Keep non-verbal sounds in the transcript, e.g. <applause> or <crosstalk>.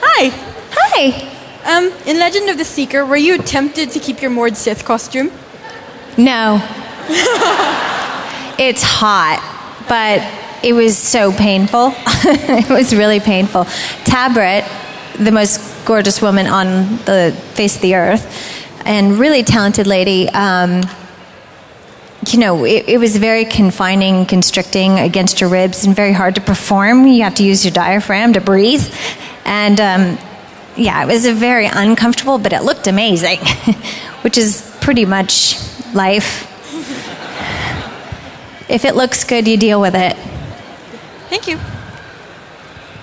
Hi. Hi. Um, in Legend of the Seeker, were you tempted to keep your Mord Sith costume? No. <laughs> it's hot, but it was so painful. <laughs> it was really painful. Tabrett, the most gorgeous woman on the face of the earth, and really talented lady, um, you know, it, it, was very confining, constricting against your ribs, and very hard to perform. You have to use your diaphragm to breathe. And um, yeah, it was a very uncomfortable, but it looked amazing, <laughs> which is pretty much life. If it looks good, you deal with it. Thank you.